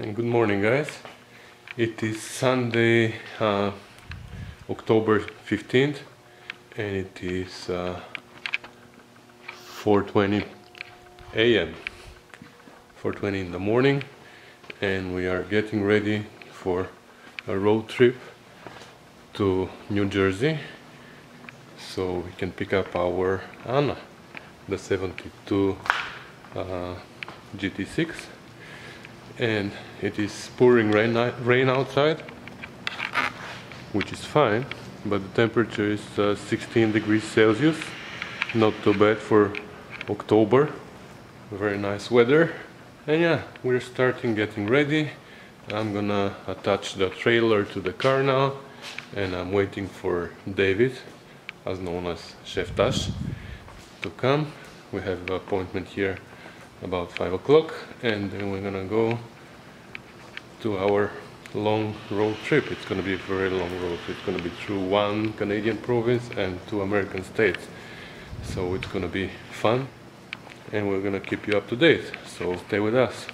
And good morning, guys. It is Sunday, uh, October 15th, and it is uh, 4:20 a.m. 4:20 in the morning, and we are getting ready for a road trip to New Jersey, so we can pick up our Anna, the 72 uh, GT6 and it is pouring rain, rain outside which is fine but the temperature is uh, 16 degrees Celsius. Not too bad for October. Very nice weather. And yeah we're starting getting ready. I'm gonna attach the trailer to the car now and I'm waiting for David as known as Chef Tash to come. We have an appointment here about 5 o'clock and then we're gonna go to our long road trip. It's gonna be a very long road. It's gonna be through one Canadian province and two American states. So it's gonna be fun and we're gonna keep you up to date. So stay with us.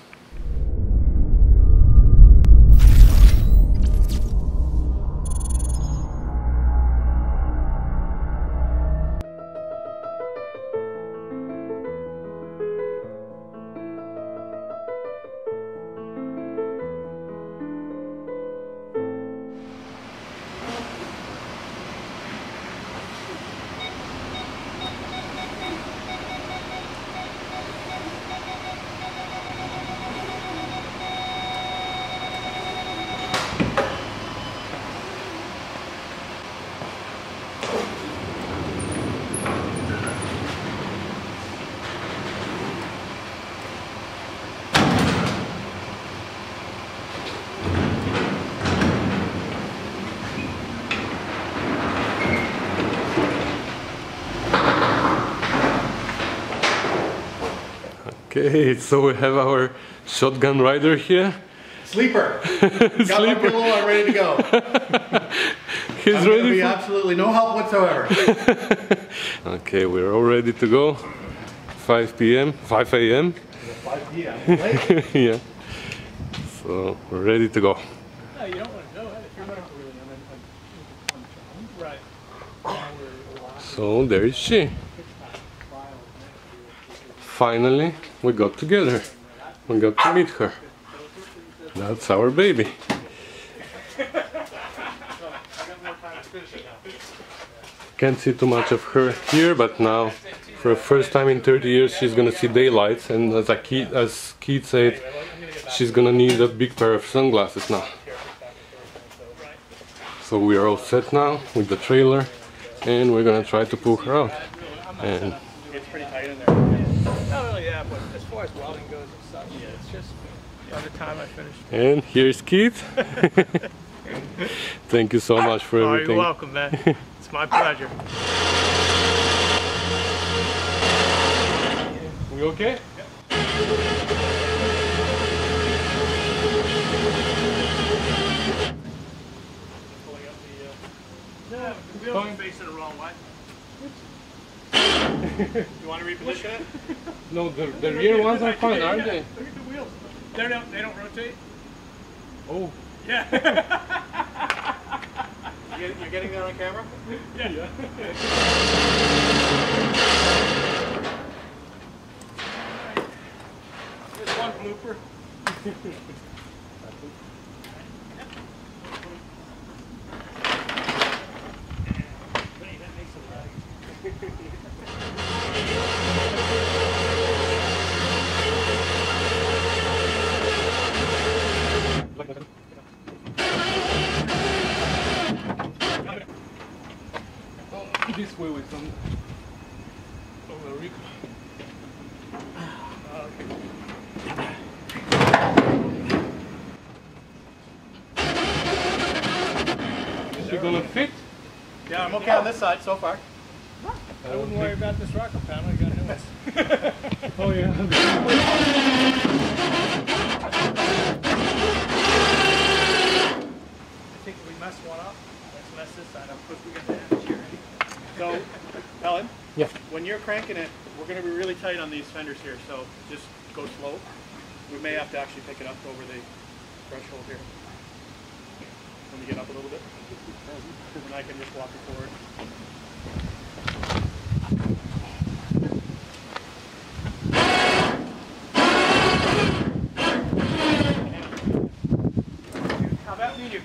Okay, so we have our shotgun rider here. Sleeper. Got my pillow, I'm ready to go. He's I'm ready be for... absolutely no help whatsoever. Okay, we're all ready to go. 5 p.m., 5 a.m. 5 p.m. Yeah. So we're ready to go. No, you don't want to know it if you're not really on Right. So there is she. Finally, we got together. We got to meet her. That's our baby. Can't see too much of her here, but now, for the first time in 30 years, she's gonna see daylight. And as a kid, as Keith said, she's gonna need a big pair of sunglasses now. So we are all set now with the trailer, and we're gonna try to pull her out. And It's pretty tight in there. Not only that, but as far as welding goes and stuff, yeah, it's just by the time I finish. And here's Keith. Thank you so much for Oh, you're welcome, man. it's my pleasure. We okay? Pulling up the. Uh... No, we're facing the wrong way. you want to reposition it? No, the, the rear ones are fine, aren't they? Look at the wheels. They don't. They don't rotate. Oh, Yeah. You You're getting that on camera? yeah. yeah. There's one blooper. I'm okay on this side so far. I wouldn't worry about this rocker panel. I got new ones. Oh yeah. I think we messed one up. Let's mess this side up because we got the damage here. So, Elin, Yeah. when you're cranking it, we're going to be really tight on these fenders here, so just go slow. We may have to actually pick it up over the threshold here. Let me get up a little bit. And I can just walk it forward. How about me and you?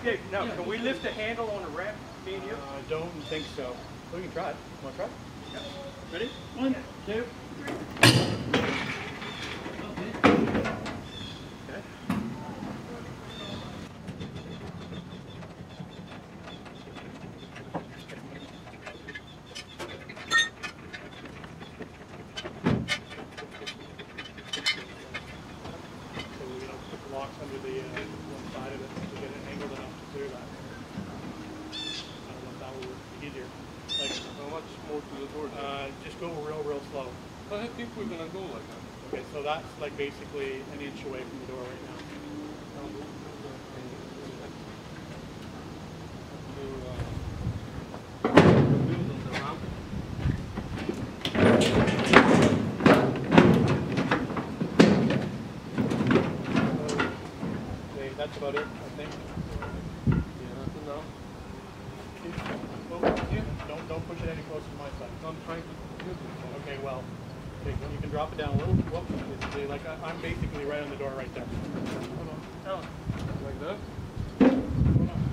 Okay, now, can we lift the handle on the ramp, me and you? I don't think so. We can try it. Want to try? Yeah. Ready? One, two, three. Okay. So we're gonna put the locks under the one side of it to get it angled enough to clear that. I don't know if that will work easier. Like, How much more to the door? uh, just go real, real slow. I think we're gonna go like that. Okay, so that's like basically an inch away from the door right now. Okay, that's about it, I think. Oh, Don't, don't push it any closer to my side. I'm trying to Okay, well, you can drop it down a little. Whoops, basically, like I- I'm basically right on the door right there. Oh, like that.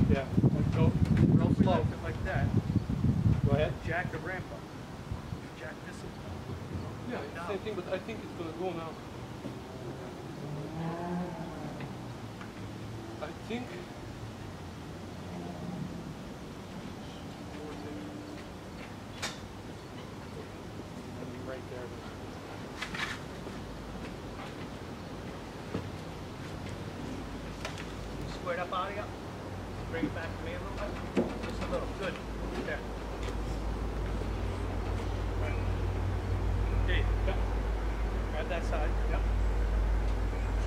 Yeah, like go real we slow. it like that, Go ahead. jack the ramp up. Jack this up. Yeah, the same thing, but I think it's gonna go now. I think. Right there. Squared up out of you. Bring it back to me a little bit. Just a little. Good. There. Dave, grab that side. Yep.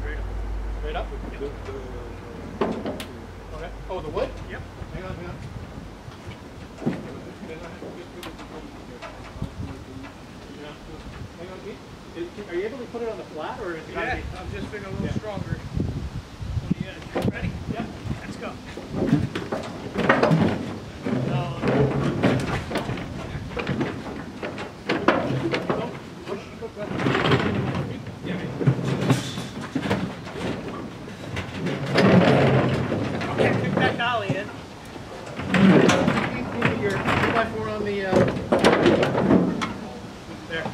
Straight up. Straight up. The, the, Okay. Oh, the wood? Yep. Hang on, hang on. then I have to get rid of the problem here. Yeah. Hang on, Pete. Is- Are you able to put it on the flat or is it gotta Yeah, be? I'm just feeling a little Yeah. stronger. On the edge. Ready? Yeah. Let's go. Okay, kick that dolly in. Put your two by four on the, uh, there.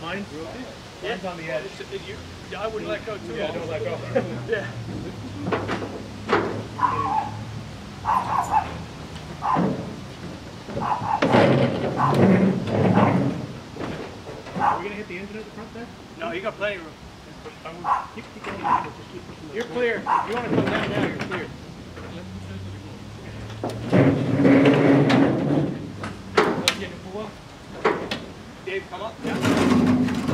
Mine? Mine's on the edge. It's- you- I wouldn't let go too Yeah, long. don't let go. Yeah. Are we gonna hit the engine at the front there? No, you got plenty of room. Keep, keep going. Just keep pushing the- You're clear. If you wanna come down now, you're clear. Dave, come up.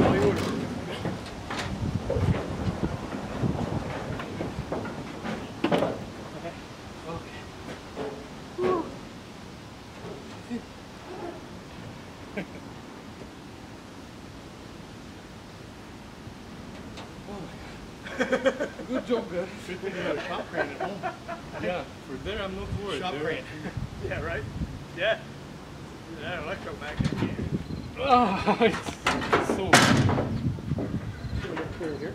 All yours. Good job, guys. Thing you got a shop crane at home. Yeah, for there I'm not worried. Shop crane. Yeah, right? Yeah. Yeah, electromagnet. Ah, it's so. Clear here.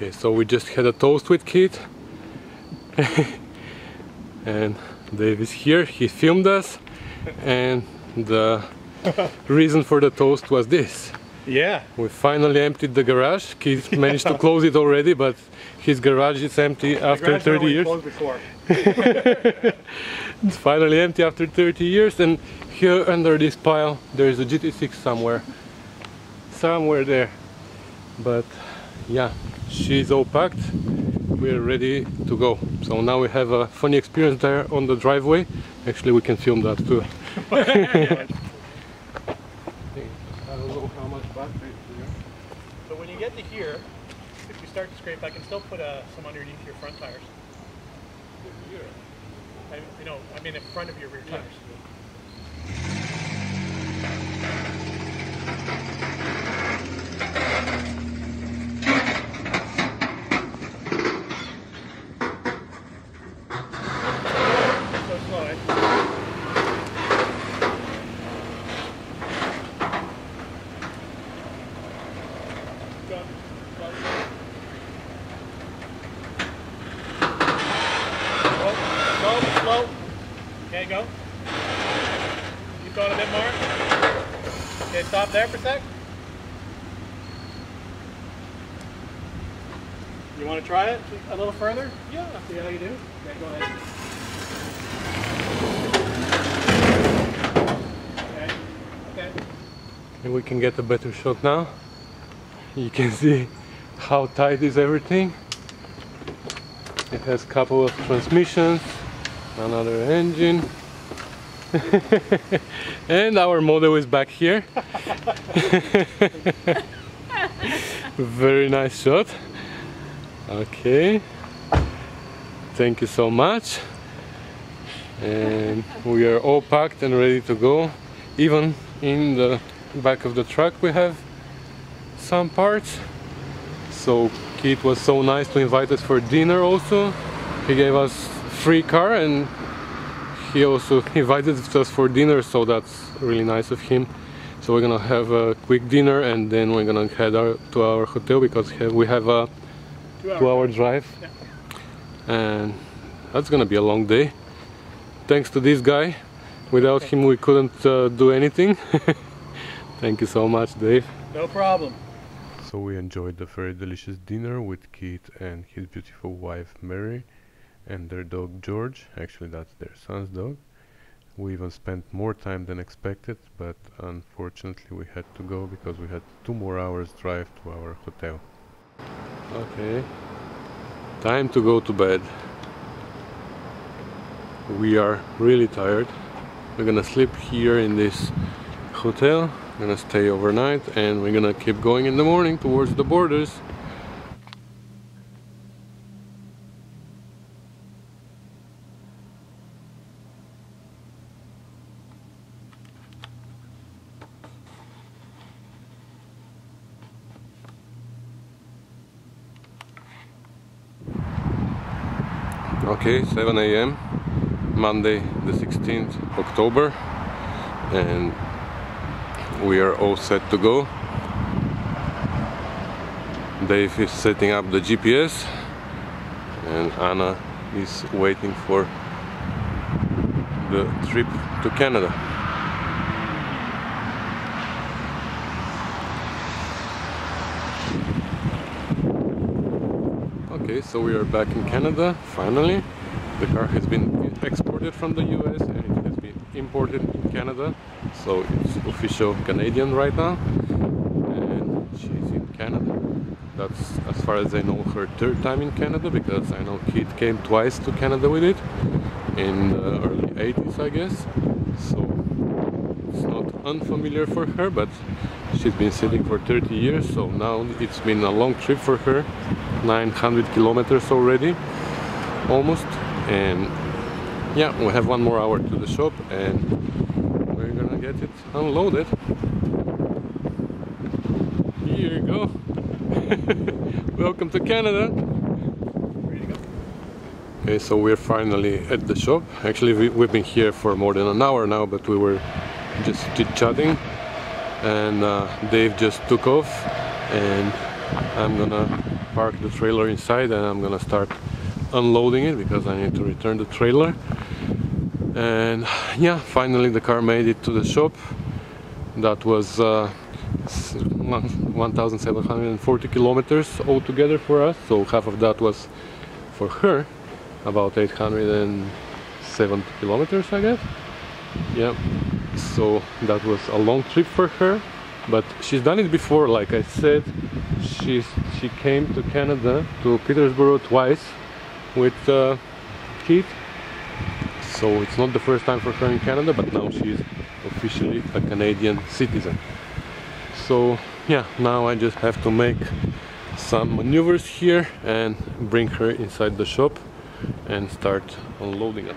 Okay, so we just had a toast with Keith. and Dave is here, he filmed us. And the reason for the toast was this. Yeah. We finally emptied the garage. Keith managed to close it already, but his garage is empty after 30 years. Before. It's finally empty after 30 years. And here under this pile, there is a GT6 somewhere. Somewhere there. But yeah, she's all packed. We're ready to go. So now we have a funny experience there on the driveway. Actually, we can film that too. I don't know how much battery So when you get to here, if you start to scrape, I can still put uh, some underneath your front tires. here. I, you know, I mean in front of your rear tires. So slow, eh? Go, go. Go, go, slow. Okay, go. Keep going a bit more. Okay, stop there for a sec. You want to try it a little further? Yeah. See how you do? Okay, go ahead. Okay. Okay. And we can get a better shot now. You can see how tight is everything. It has a couple of transmissions, another engine. and our model is back here. Very nice shot. Okay. Thank you so much. And we are all packed and ready to go. Even in the back of the truck we have some parts. So Keith was so nice to invite us for dinner also. He gave us free car and he also invited us for dinner so that's really nice of him. So we're gonna have a quick dinner and then we're gonna head out to our hotel because we have a Two two hour drive. Yeah. and that's gonna be a long day. Thanks to this guy. Without him we couldn't uh, do anything. Thank you so much Dave. No problem. so we enjoyed a very delicious dinner with Keith and his beautiful wife Mary and their dog George actually that's their son's dog we even spent more time than expected but unfortunately we had to go because we had two more hours drive to our hotel Okay. Time to go to bed. We are really tired. We're gonna sleep here in this hotel. We're gonna stay overnight and we're gonna keep going in the morning towards the borders. Okay, 7 a.m. Monday the 16th October and we are all set to go. Dave is setting up the GPS and Anna is waiting for the trip to Canada. Okay, so we are back in Canada finally. The car has been exported from the US and it has been imported in Canada. So it's official Canadian right now. And she's in Canada. That's as far as I know her third time in Canada because I know Kate came twice to Canada with it in the early 80s I guess. So it's not unfamiliar for her but she's been sitting for 30 years so now it's been a long trip for her 900 kilometers already almost and yeah we have one more hour to the shop and we're gonna get it unloaded here you go welcome to Canada? Okay, so we're finally at the shop. Actually, we, we've been here for more than an hour now, but we were just chit-chatting. And uh, Dave just took off, and I'm gonna park the trailer inside, and I'm gonna start unloading it because I need to return the trailer. And yeah, finally the car made it to the shop. That was uh, 1,740 kilometers altogether for us. So half of that was for her about 870 kilometers I guess yeah so that was a long trip for her but she's done it before like I said she's she came to Canada to Petersburg twice with uh, Keith So it's not the first time for her in Canada, but now she's officially a Canadian citizen. So yeah, now I just have to make some maneuvers here and bring her inside the shop and start unloading it.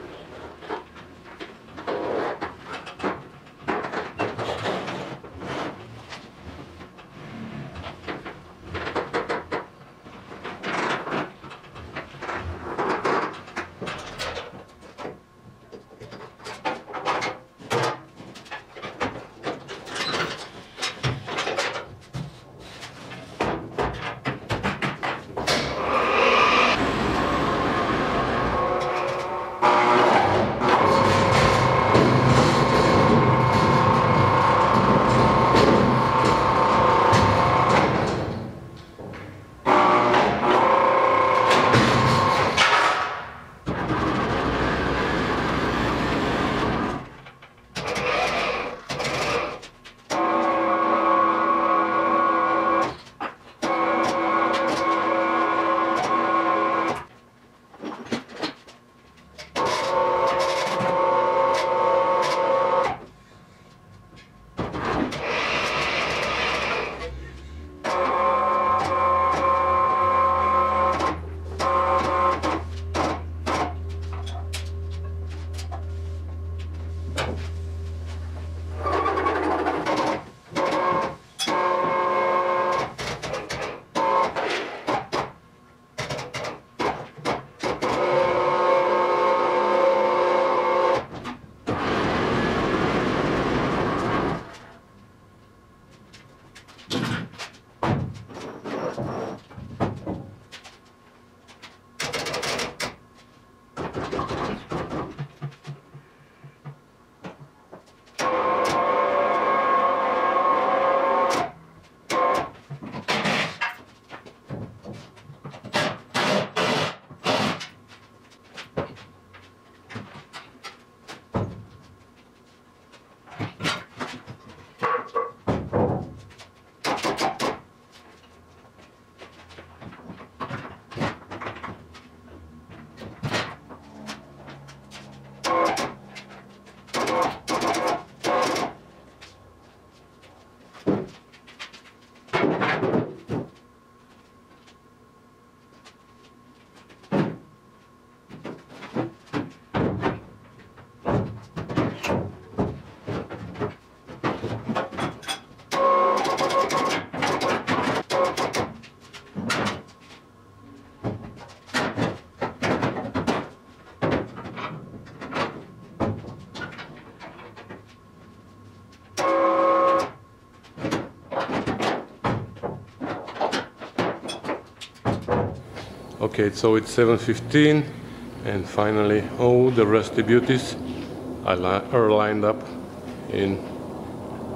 Okay, so it's 7.15 and finally all the rusty beauties are are lined up in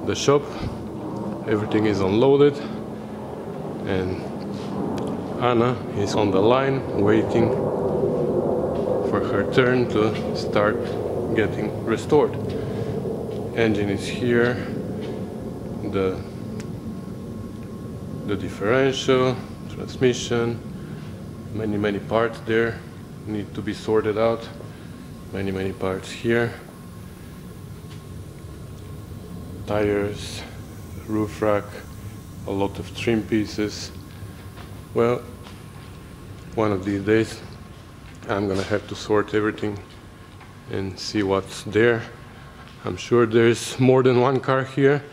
the shop. Everything is unloaded and Anna is on the line waiting for her turn to start getting restored. Engine is here, the the differential, transmission, many many parts there need to be sorted out. Many many parts here. Tires roof rack a lot of trim pieces. Well one of these days i'm gonna have to sort everything and see what's there. I'm sure there's more than one car here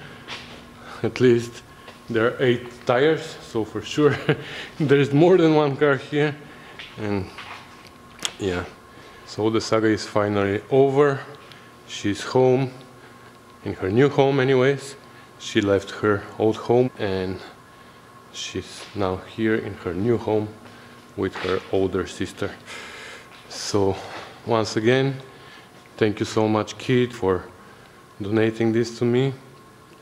at least there are eight tires so for sure there's more than one car here. And yeah. So the saga is finally over. She's home in her new home anyways. She left her old home and she's now here in her new home with her older sister. So once again thank you so much kid for donating this to me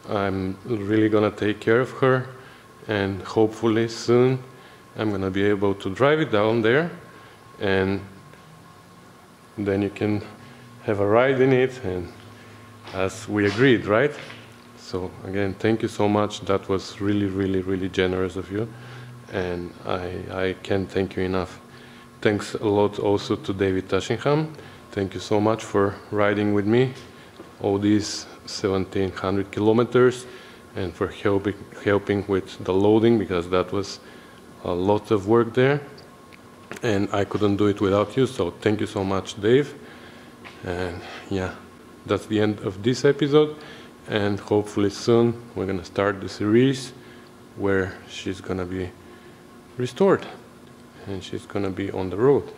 I'm really gonna take care of her, and hopefully soon I'm gonna be able to drive it down there, and then you can have a ride in it, and as we agreed, right? So again, thank you so much. That was really, really, really generous of you, and I I can't thank you enough. Thanks a lot also to David Tashingham thank you so much for riding with me all these 1700 kilometers and for helping helping with the loading because that was a lot of work there. And I couldn't do it without you so thank you so much Dave. And yeah that's the end of this episode. And hopefully soon we're gonna start the series where she's gonna be restored and she's gonna be on the road